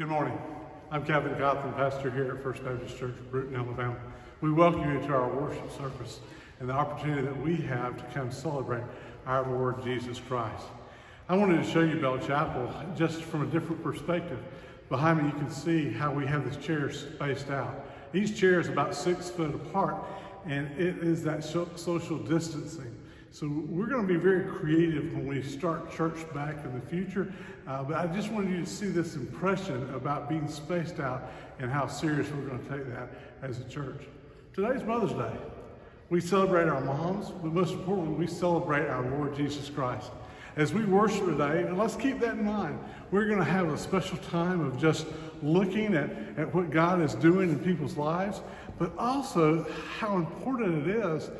Good morning. I'm Kevin Gotham, pastor here at First Baptist Church of Brewton, Alabama. We welcome you to our worship service and the opportunity that we have to come celebrate our Lord Jesus Christ. I wanted to show you Bell Chapel just from a different perspective. Behind me, you can see how we have these chairs spaced out. Each chair is about six foot apart, and it is that social distancing. So we're going to be very creative when we start church back in the future. Uh, but I just wanted you to see this impression about being spaced out and how serious we're going to take that as a church. Today's Mother's Day. We celebrate our moms, but most importantly, we celebrate our Lord Jesus Christ. As we worship today, and let's keep that in mind, we're going to have a special time of just looking at, at what God is doing in people's lives, but also how important it is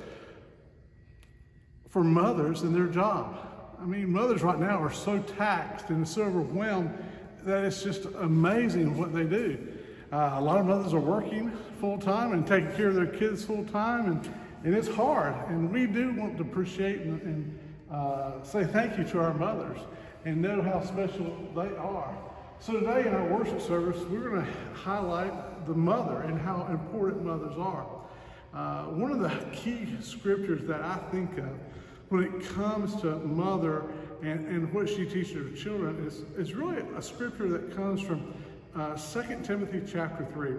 for mothers and their job. I mean, mothers right now are so taxed and so overwhelmed that it's just amazing what they do. Uh, a lot of mothers are working full time and taking care of their kids full time, and, and it's hard. And we do want to appreciate and, and uh, say thank you to our mothers and know how special they are. So today in our worship service, we're going to highlight the mother and how important mothers are. Uh, one of the key scriptures that I think of when it comes to mother and, and what she teaches her children is, is really a scripture that comes from uh, 2 Timothy chapter 3.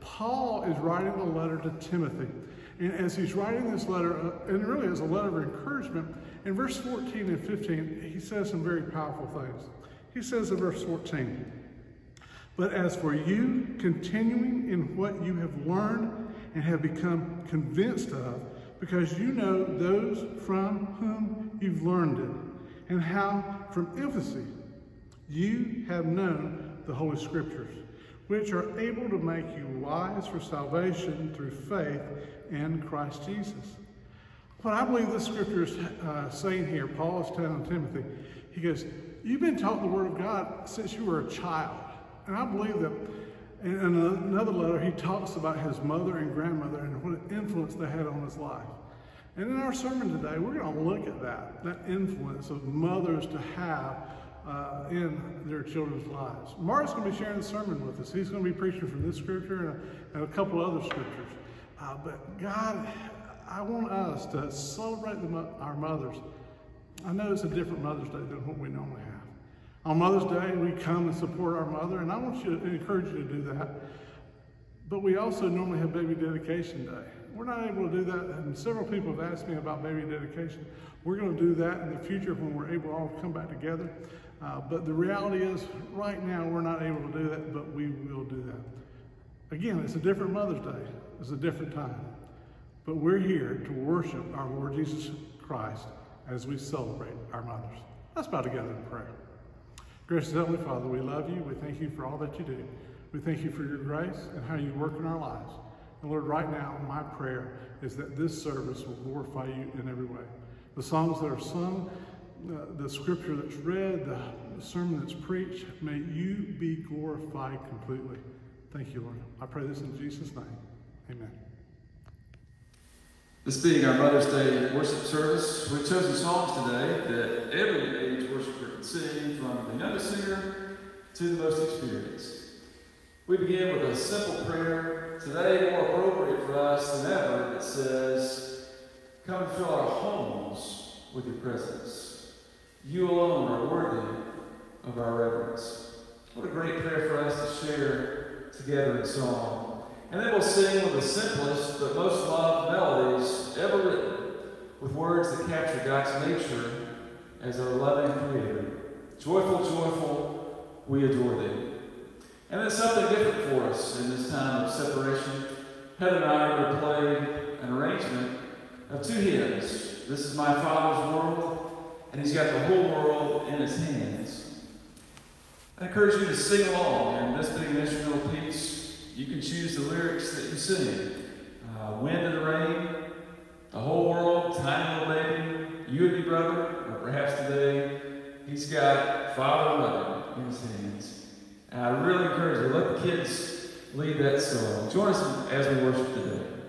Paul is writing a letter to Timothy. And as he's writing this letter, uh, and really as a letter of encouragement, in verse 14 and 15, he says some very powerful things. He says in verse 14, But as for you, continuing in what you have learned and have become convinced of, because you know those from whom you've learned it, and how from infancy you have known the Holy Scriptures, which are able to make you wise for salvation through faith in Christ Jesus. What I believe this scripture is uh, saying here, Paul is telling Timothy, he goes, You've been taught the Word of God since you were a child. And I believe that in another letter, he talks about his mother and grandmother and what an influence they had on his life. And in our sermon today, we're going to look at that, that influence of mothers to have uh, in their children's lives. Mark's going to be sharing the sermon with us. He's going to be preaching from this scripture and a, and a couple other scriptures. Uh, but God, I want us to celebrate the, our mothers. I know it's a different Mother's Day than what we normally have. On Mother's Day, we come and support our mother, and I want you to encourage you to do that. But we also normally have baby dedication day. We're not able to do that, and several people have asked me about baby dedication. We're going to do that in the future when we're able to all come back together. Uh, but the reality is, right now, we're not able to do that, but we will do that. Again, it's a different Mother's Day. It's a different time. But we're here to worship our Lord Jesus Christ as we celebrate our mothers. Let's bow together in prayer. Gracious Heavenly Father, we love you. We thank you for all that you do. We thank you for your grace and how you work in our lives. Lord, right now, my prayer is that this service will glorify you in every way. The songs that are sung, the, the scripture that's read, the, the sermon that's preached, may you be glorified completely. Thank you, Lord. I pray this in Jesus' name. Amen. This being our Mother's Day worship service, we've chosen songs today that every age worshiper can sing, from the youngest singer to the most experienced. We begin with a simple prayer, today more appropriate for us than ever, that says, Come fill our homes with your presence. You alone are worthy of our reverence. What a great prayer for us to share together in song. And then we'll sing one of the simplest but most loved melodies ever written, with words that capture God's nature as our loving Creator. Joyful, joyful, we adore thee. And then something different for us in this time of separation. Heather and I are going to play an arrangement of two hymns. This is My Father's World, and He's got the whole world in His hands. I encourage you to sing along, and this being an instrumental piece, you can choose the lyrics that you sing. Uh, wind and rain, the whole world, tiny little baby, you and me, brother, or perhaps today, he's got father and mother in his hands. And I really encourage you, let the kids lead that song. Join us as we worship today.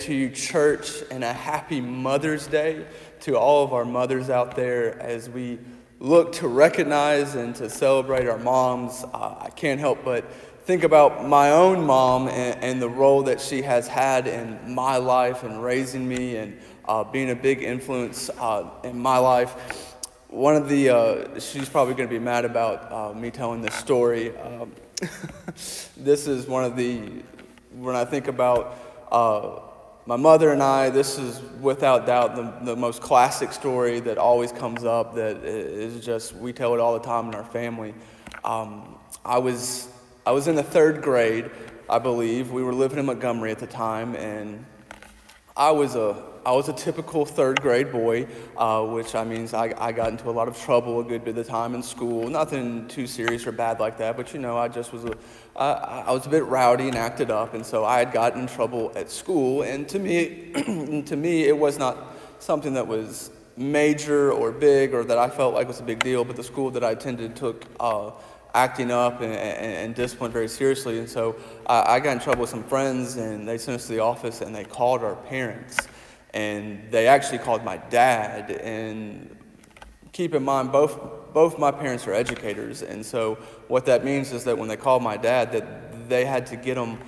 To you, church, and a happy Mother's Day to all of our mothers out there as we look to recognize and to celebrate our moms. Uh, I can't help but think about my own mom and, and, the role that she has had in my life and raising me and uh, being a big influence uh, in my life. One of the, uh, she's probably going to be mad about uh, me telling this story. Um, this is one of the when I think about uh, my mother and I, this is without doubt the, the most classic story that always comes up that is just, we tell it all the time in our family. Um, I, was, I was in the third grade, I believe. We were living in Montgomery at the time, and I was a I was a typical third grade boy, uh, which I means I, I got into a lot of trouble a good bit of the time in school. Nothing too serious or bad like that, but you know, I just was a, uh, I was a bit rowdy and acted up, and so I had gotten in trouble at school. And to me, to me, it was not something that was major or big or that I felt like was a big deal. But the school that I attended took uh, acting up and, and, and, discipline very seriously, and so I got in trouble with some friends, and they sent us to the office and they called our parents and they actually called my dad. And keep in mind, both both my parents are educators, and so what that means is that when they called my dad, that they had to get him.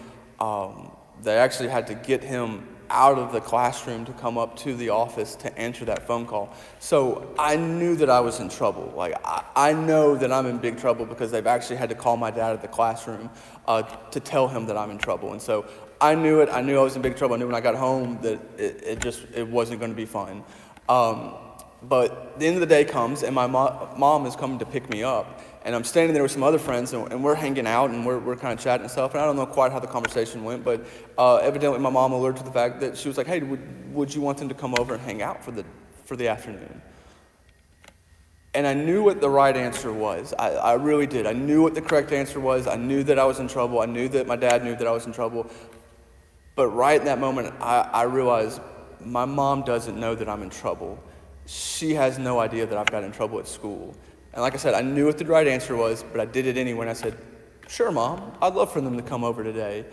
Um, they actually had to get him out of the classroom to come up to the office to answer that phone call. So I knew that I was in trouble. Like, I, I know that I'm in big trouble because they've actually had to call my dad at the classroom uh, to tell him that I'm in trouble. And so I knew it. I knew I was in big trouble. I knew when I got home that it, it just it wasn't going to be fun. Um, but the end of the day comes, and my mo- mom is coming to pick me up. And I'm standing there with some other friends, and, and we're hanging out, and we're, we're kind of chatting and stuff. And I don't know quite how the conversation went, but uh, evidently my mom alerted to the fact that she was like, "Hey, would, would you want them to come over and hang out for the for the afternoon?" And I knew what the right answer was. I, I really did. I knew what the correct answer was. I knew that I was in trouble. I knew that my dad knew that I was in trouble. But right in that moment, I, I realized my mom doesn't know that I'm in trouble. She has no idea that I've got in trouble at school. And like I said, I knew what the right answer was, but I did it anyway. And I said, Sure, mom, I'd love for them to come over today.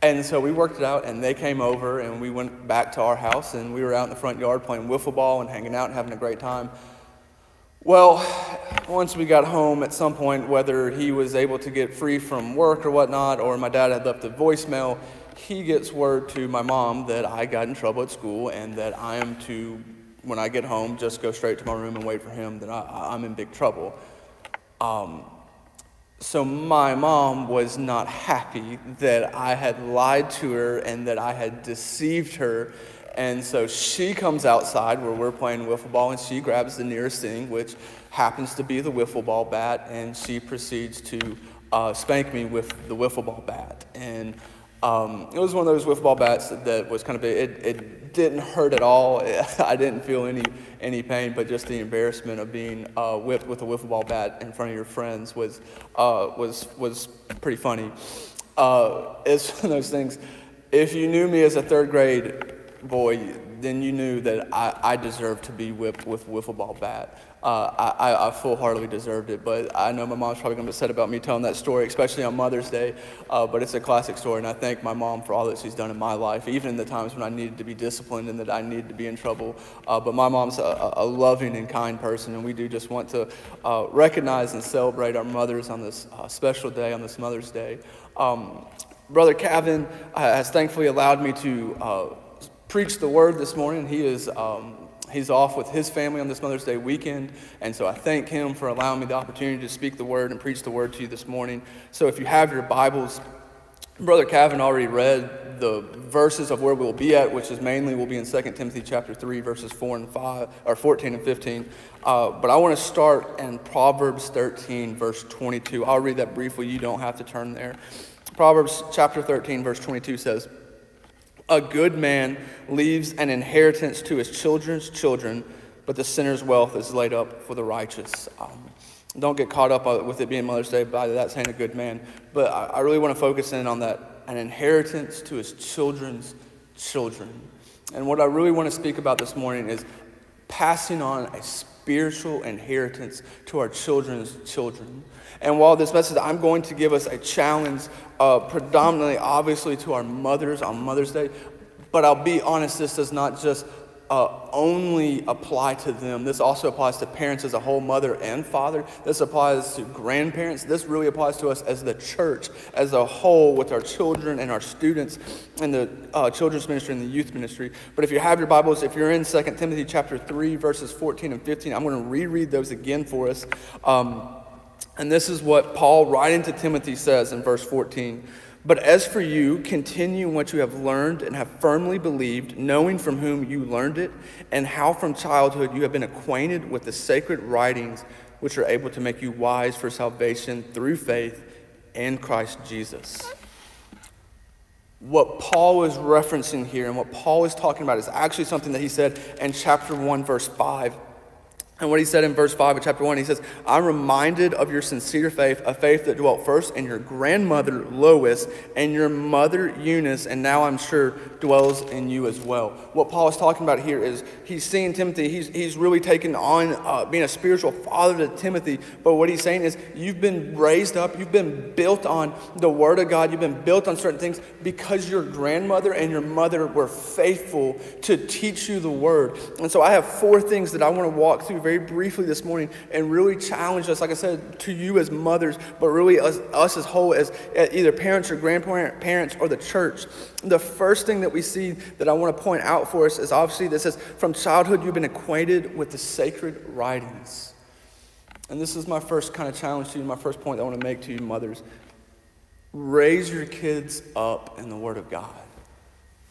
And so we worked it out, and they came over, and we went back to our house, and we were out in the front yard playing wiffle ball and hanging out and having a great time. Well, once we got home at some point, whether he was able to get free from work or whatnot, or my dad had left a voicemail, he gets word to my mom that I got in trouble at school and that I am to, when I get home, just go straight to my room and wait for him, that I, am in big trouble. Um, so my mom was not happy that I had lied to her and that I had deceived her. And so she comes outside where we're playing wiffle ball and she grabs the nearest thing, which happens to be the wiffle ball bat, and she proceeds to uh, spank me with the wiffle ball bat. And um, it was one of those wiffle ball bats that, was kind of. It, it didn't hurt at all. I didn't feel any any pain, but just the embarrassment of being uh, whipped with a wiffle ball bat in front of your friends was uh, was was pretty funny. Uh, it's one of those things. If you knew me as a third grade boy, then you knew that I, I deserved to be whipped with wiffle ball bat uh, I, I full-heartedly deserved it. But I know my mom's probably going to be upset about me telling that story, especially on Mother's Day. Uh, but it's a classic story, and I thank my mom for all that she's done in my life, even in the times when I needed to be disciplined and that I needed to be in trouble. Uh, but my mom's a, a, loving and kind person, and we do just want to uh, recognize and celebrate our mothers on this uh, special day, on this Mother's Day. Um, Brother Kevin uh, has thankfully allowed me to preach the word this morning. He is um, he's off with his family on this Mother's Day weekend. And so I thank him for allowing me the opportunity to speak the word and preach the word to you this morning. So if you have your Bibles, Brother Kevin already read the verses of where we'll be at, which is mainly we'll be in 2 Timothy chapter 3, verses 4 and 5, or 14 and 15. Uh, but I want to start in Proverbs 13, verse 22. I'll read that briefly. You don't have to turn there. Proverbs chapter 13, verse 22 says, a good man leaves an inheritance to his children's children, but the sinner's wealth is laid up for the righteous. Um, don't get caught up with it being Mother's Day by that saying a good man, but I, I really want to focus in on that an inheritance to his children's children. And what I really want to speak about this morning is passing on a spiritual inheritance to our children's children. And while this message, I'm going to give us a challenge, uh, predominantly, obviously, to our mothers on Mother's Day. But I'll be honest, this does not just uh, only apply to them. This also applies to parents as a whole, mother and father. This applies to grandparents. This really applies to us as the church as a whole with our children and our students and the uh, children's ministry and the youth ministry. But if you have your Bibles, if you're in 2 Timothy chapter 3, verses 14 and 15, I'm going to reread those again for us. Um, and this is what Paul, writing to Timothy, says in verse 14. But as for you, continue in what you have learned and have firmly believed, knowing from whom you learned it, and how from childhood you have been acquainted with the sacred writings which are able to make you wise for salvation through faith in Christ Jesus. What Paul is referencing here and what Paul is talking about is actually something that he said in chapter 1, verse 5 and what he said in verse 5 of chapter 1, he says, I'm reminded of your sincere faith, a faith that dwelt first in your grandmother Lois and your mother Eunice, and now I'm sure dwells in you as well. What Paul is talking about here is he's seeing Timothy, he's, he's really taken on uh, being a spiritual father to Timothy. But what he's saying is, you've been raised up, you've been built on the Word of God, you've been built on certain things because your grandmother and your mother were faithful to teach you the Word. And so I have four things that I want to walk through very very briefly this morning and really challenge us, like I said, to you as mothers, but really us, us as whole, as either parents or grandparents or the church. The first thing that we see that I want to point out for us is obviously this says, from childhood you've been acquainted with the sacred writings. And this is my first kind of challenge to you, my first point I want to make to you, mothers. Raise your kids up in the Word of God.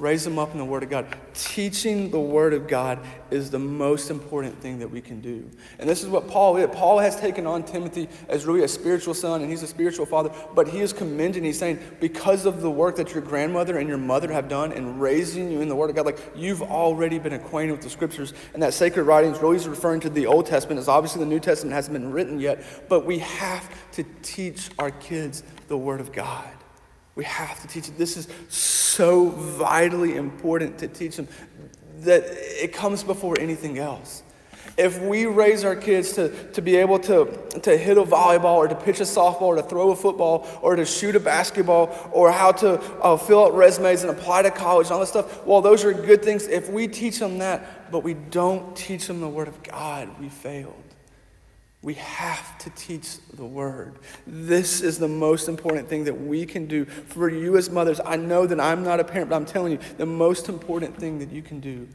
Raise them up in the Word of God. Teaching the Word of God is the most important thing that we can do. And this is what Paul did. Paul has taken on Timothy as really a spiritual son, and he's a spiritual father, but he is commending, he's saying, because of the work that your grandmother and your mother have done in raising you in the Word of God, like you've already been acquainted with the Scriptures. And that sacred writings really is referring to the Old Testament, as obviously the New Testament hasn't been written yet, but we have to teach our kids the Word of God. We have to teach it. This is so vitally important to teach them that it comes before anything else. If we raise our kids to, to be able to, to hit a volleyball or to pitch a softball or to throw a football or to shoot a basketball or how to uh, fill out resumes and apply to college and all this stuff, well, those are good things. If we teach them that, but we don't teach them the Word of God, we failed. We have to teach the word. This is the most important thing that we can do for you as mothers. I know that I'm not a parent, but I'm telling you, the most important thing that you can do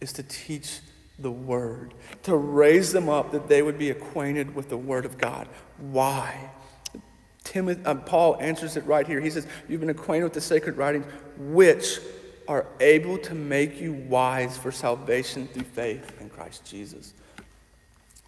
is to teach the word, to raise them up that they would be acquainted with the word of God. Why? Timothy, uh, Paul answers it right here. He says, You've been acquainted with the sacred writings, which are able to make you wise for salvation through faith in Christ Jesus.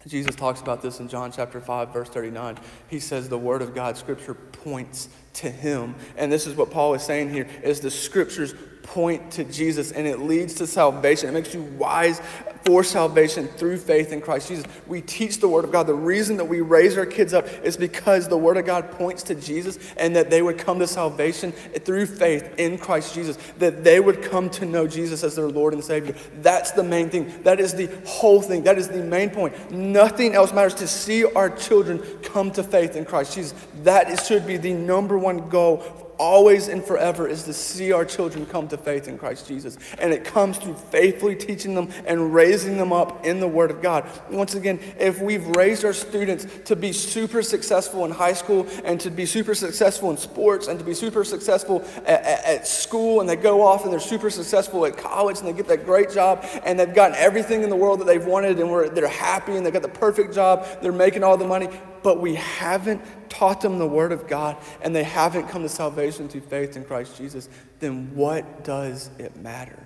Jesus talks about this in John chapter 5, verse 39. He says the word of God, scripture points to him. And this is what Paul is saying here is the scriptures point to Jesus and it leads to salvation. It makes you wise for salvation through faith in Christ Jesus. We teach the Word of God. The reason that we raise our kids up is because the Word of God points to Jesus and that they would come to salvation through faith in Christ Jesus, that they would come to know Jesus as their Lord and Savior. That's the main thing. That is the whole thing. That is the main point. Nothing else matters to see our children come to faith in Christ Jesus. That should be the number one goal always and forever is to see our children come to faith in Christ Jesus. And it comes through faithfully teaching them and raising them up in the Word of God. Once again, if we've raised our students to be super successful in high school and to be super successful in sports and to be super successful at, at, at school and they go off and they're super successful at college and they get that great job and they've gotten everything in the world that they've wanted and they're happy and they've got the perfect job, they're making all the money, but we haven't taught them the Word of God and they haven't come to salvation through faith in Christ Jesus, then what does it matter?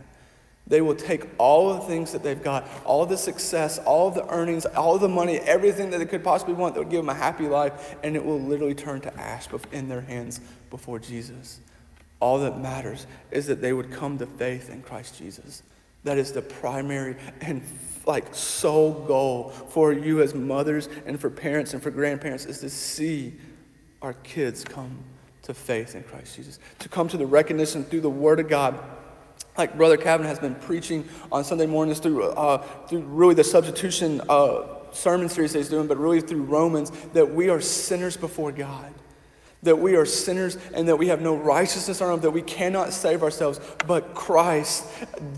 They will take all the things that they've got, all the success, all the earnings, all the money, everything that they could possibly want that would give them a happy life, and it will literally turn to ash in their hands before Jesus. All that matters is that they would come to faith in Christ Jesus. That is the primary and like sole goal for you as mothers and for parents and for grandparents is to see our kids come to faith in Christ Jesus, to come to the recognition through the Word of God like Brother Kevin has been preaching on Sunday mornings through, uh, through really the substitution uh, sermon series that he's doing, but really through Romans, that we are sinners before God. That we are sinners and that we have no righteousness on our own, that we cannot save ourselves, but Christ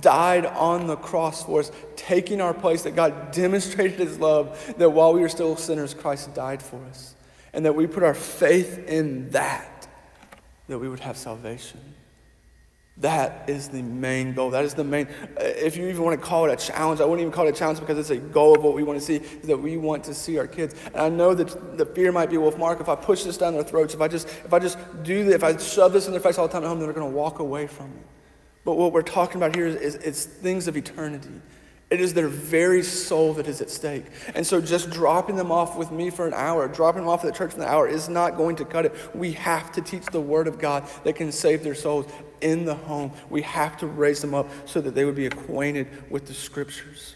died on the cross for us, taking our place, that God demonstrated his love, that while we were still sinners, Christ died for us. And that we put our faith in that, that we would have salvation. That is the main goal. That is the main, uh, if you even want to call it a challenge, I wouldn't even call it a challenge because it's a goal of what we want to see, is that we want to see our kids. And I know that the fear might be, well, if Mark, if I push this down their throats, if I just, if I just do this, if I shove this in their face all the time at home, they're going to walk away from it. But what we're talking about here is, is, is things of eternity. It is their very soul that is at stake. And so just dropping them off with me for an hour, dropping them off at the church for an hour is not going to cut it. We have to teach the word of God that can save their souls in the home. We have to raise them up so that they would be acquainted with the scriptures.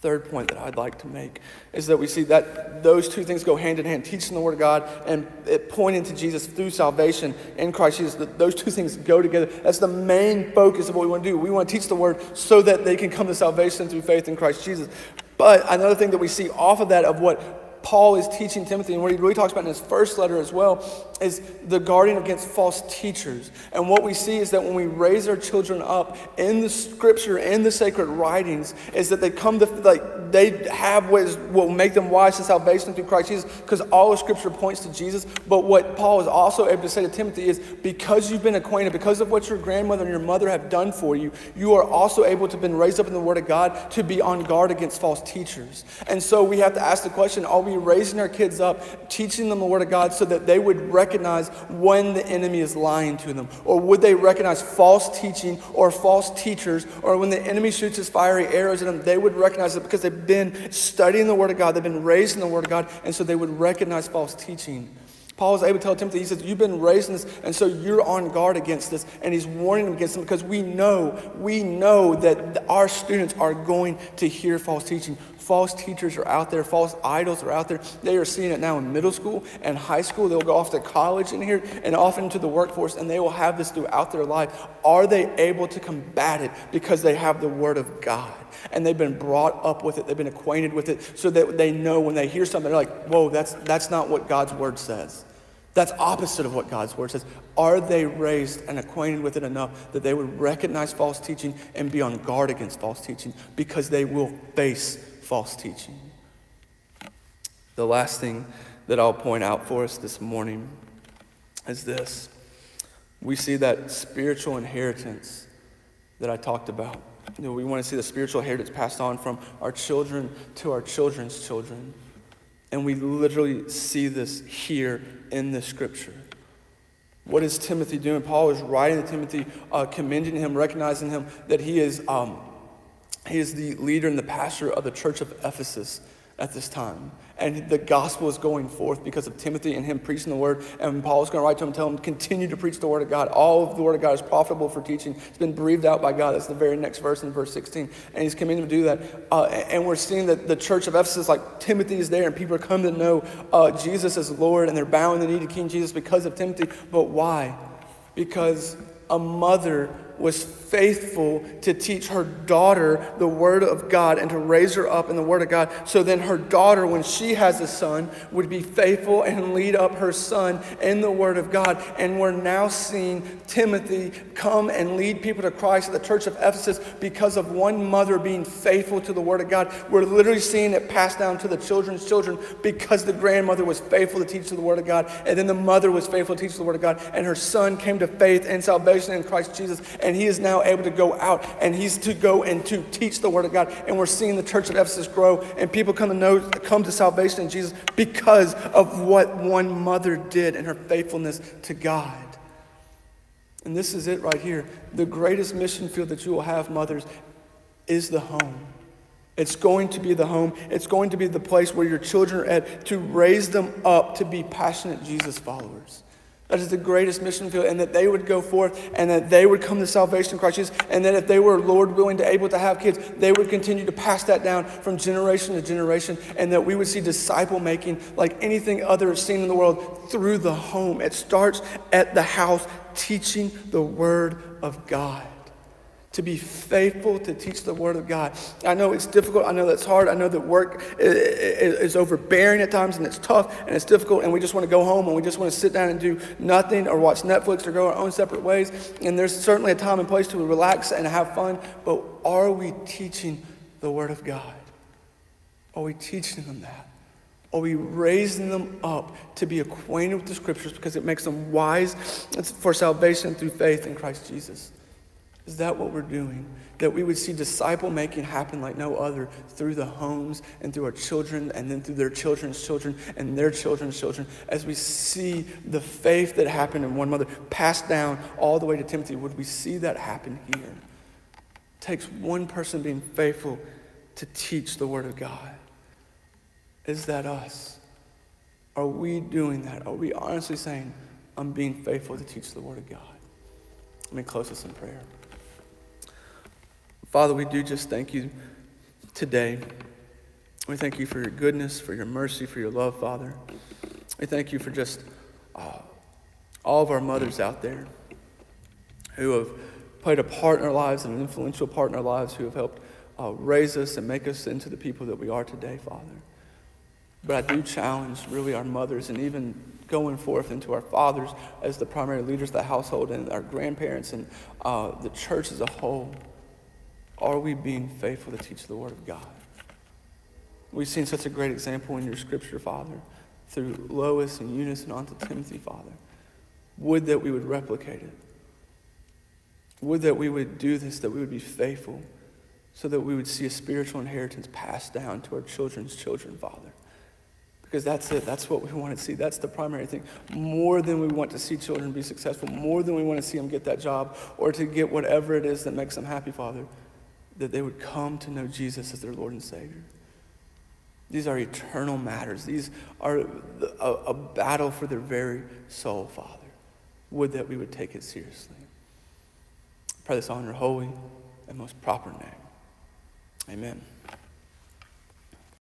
Third point that I'd like to make is that we see that those two things go hand in hand teaching the Word of God and pointing to Jesus through salvation in Christ Jesus. Those two things go together. That's the main focus of what we want to do. We want to teach the Word so that they can come to salvation through faith in Christ Jesus. But another thing that we see off of that, of what Paul is teaching Timothy, and what he really talks about in his first letter as well, is the guarding against false teachers. And what we see is that when we raise our children up in the scripture in the sacred writings, is that they come to, like, they have what, is, what will make them wise to salvation through Christ Jesus, because all of scripture points to Jesus. But what Paul is also able to say to Timothy is because you've been acquainted, because of what your grandmother and your mother have done for you, you are also able to have been raised up in the Word of God to be on guard against false teachers. And so we have to ask the question are we raising our kids up, teaching them the Word of God so that they would recognize when the enemy is lying to them? Or would they recognize false teaching or false teachers? Or when the enemy shoots his fiery arrows at them, they would recognize it because they've been studying the Word of God, they've been raised in the Word of God, and so they would recognize false teaching. Paul is able to tell Timothy, he says, You've been raised in this, and so you're on guard against this. And he's warning them against them because we know, we know that our students are going to hear false teaching. False teachers are out there, false idols are out there. They are seeing it now in middle school and high school. They'll go off to college in here and off into the workforce, and they will have this throughout their life. Are they able to combat it because they have the Word of God? And they've been brought up with it, they've been acquainted with it, so that they know when they hear something, they're like, whoa, that's, that's not what God's Word says. That's opposite of what God's word says. Are they raised and acquainted with it enough that they would recognize false teaching and be on guard against false teaching because they will face false teaching. The last thing that I'll point out for us this morning is this we see that spiritual inheritance that I talked about. You know, we want to see the spiritual inheritance passed on from our children to our children's children. And we literally see this here in the scripture. What is Timothy doing? Paul is writing to Timothy, uh, commending him, recognizing him that he is um, he is the leader and the pastor of the church of Ephesus at this time. And the gospel is going forth because of Timothy and him preaching the word. And Paul is going to write to him, tell him, continue to preach the word of God. All of the word of God is profitable for teaching. It's been breathed out by God. That's the very next verse in verse 16. And he's commanding him to do that. Uh, and we're seeing that the church of Ephesus, like Timothy is there, and people are coming to know uh, Jesus as Lord, and they're bowing the knee to King Jesus because of Timothy. But why? Because a mother was faithful to teach her daughter the Word of God and to raise her up in the Word of God. So then her daughter, when she has a son, would be faithful and lead up her son in the Word of God. And we're now seeing Timothy come and lead people to Christ at the church of Ephesus because of one mother being faithful to the Word of God. We're literally seeing it passed down to the children's children because the grandmother was faithful to teach the Word of God. And then the mother was faithful to teach the Word of God. And her son came to faith and salvation in Christ Jesus. And he is now able to go out and he's to go and to teach the word of God. And we're seeing the church of Ephesus grow and people come to know, come to salvation in Jesus because of what one mother did and her faithfulness to God. And this is it right here. The greatest mission field that you will have, mothers, is the home. It's going to be the home. It's going to be the place where your children are at to raise them up to be passionate Jesus followers. That is the greatest mission field, and that they would go forth and that they would come to salvation in Christ Jesus, and that if they were, Lord willing, to able to have kids, they would continue to pass that down from generation to generation, and that we would see disciple making like anything other seen in the world through the home. It starts at the house, teaching the Word of God. To be faithful to teach the Word of God. I know it's difficult. I know that's hard. I know that work is overbearing at times and it's tough and it's difficult and we just want to go home and we just want to sit down and do nothing or watch Netflix or go our own separate ways. And there's certainly a time and place to relax and have fun, but are we teaching the Word of God? Are we teaching them that? Are we raising them up to be acquainted with the Scriptures because it makes them wise for salvation through faith in Christ Jesus? Is that what we're doing? That we would see disciple making happen like no other through the homes and through our children and then through their children's children and their children's children as we see the faith that happened in one mother passed down all the way to Timothy. Would we see that happen here? It takes one person being faithful to teach the Word of God. Is that us? Are we doing that? Are we honestly saying, I'm being faithful to teach the Word of God? Let me close this in prayer. Father, we do just thank you today. We thank you for your goodness, for your mercy, for your love, Father. We thank you for just uh, all of our mothers out there who have played a part in our lives, and an influential part in our lives, who have helped uh, raise us and make us into the people that we are today, Father. But I do challenge really our mothers and even going forth into our fathers as the primary leaders of the household and our grandparents and uh, the church as a whole are we being faithful to teach the Word of God? We've seen such a great example in your scripture, Father, through Lois and Eunice and on to Timothy, Father. Would that we would replicate it. Would that we would do this, that we would be faithful, so that we would see a spiritual inheritance passed down to our children's children, Father. Because that's it. That's what we want to see. That's the primary thing. More than we want to see children be successful, more than we want to see them get that job or to get whatever it is that makes them happy, Father that they would come to know Jesus as their Lord and Savior. These are eternal matters. These are a, a, battle for their very soul, Father. Would that we would take it seriously. Pray this on your holy and most proper name. Amen.